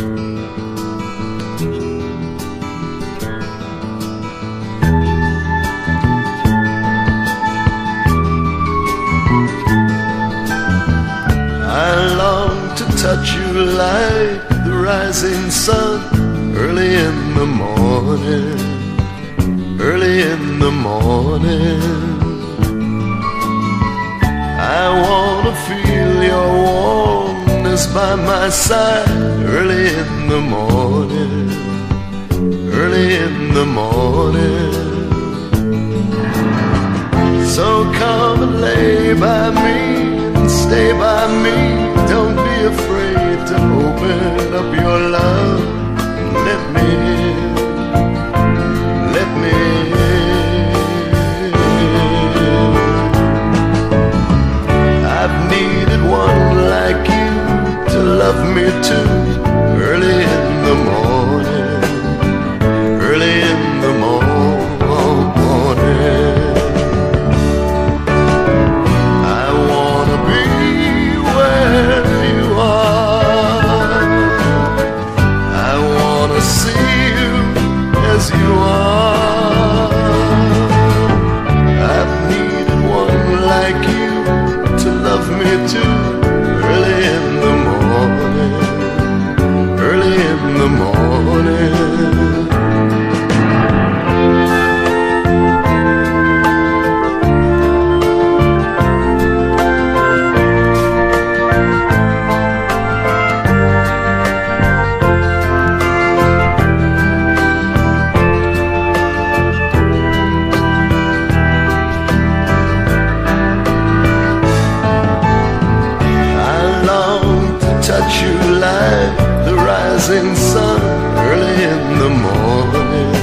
I long to touch you like the rising sun early in the morning, early in the morning. I wanna feel your warmth by my side early in the morning, early in the morning. So come and lay by me and stay by or two early in the morning. more. morning sun, early in the morning,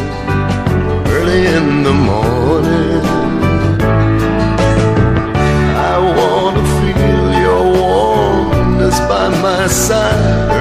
early in the morning. I wanna feel your warmness by my side.